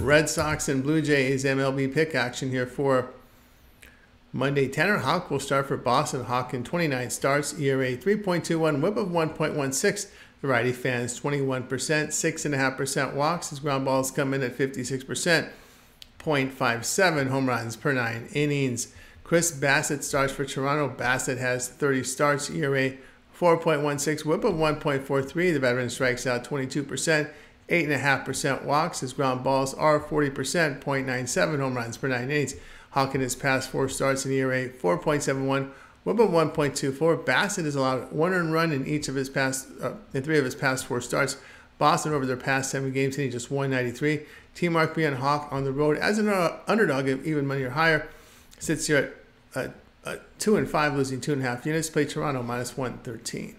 Red Sox and Blue Jays MLB pick action here for Monday. Tanner Houck will start for Boston. Houck in 29 starts, ERA 3.21, whip of 1.16. The righty fans 21%, 6.5% walks. His ground balls come in at 56%, 0.57 home runs per nine innings. Chris Bassitt starts for Toronto. Bassitt has 30 starts, ERA 4.16, whip of 1.43. The veteran strikes out 22%. 8.5% walks. His ground balls are 40%, 0.97 home runs per nine innings. Hawkins past four starts in ERA 4.71, whip of 1.24. Bassitt has allowed one earned run in each of his past, uh, in three of his past four starts. Boston over their past seven games hitting just 193. Team Mark B on Hawk on the road as an uh, underdog of even money or higher sits here at uh, uh, two and five, losing two and a half units. Play Toronto minus 113.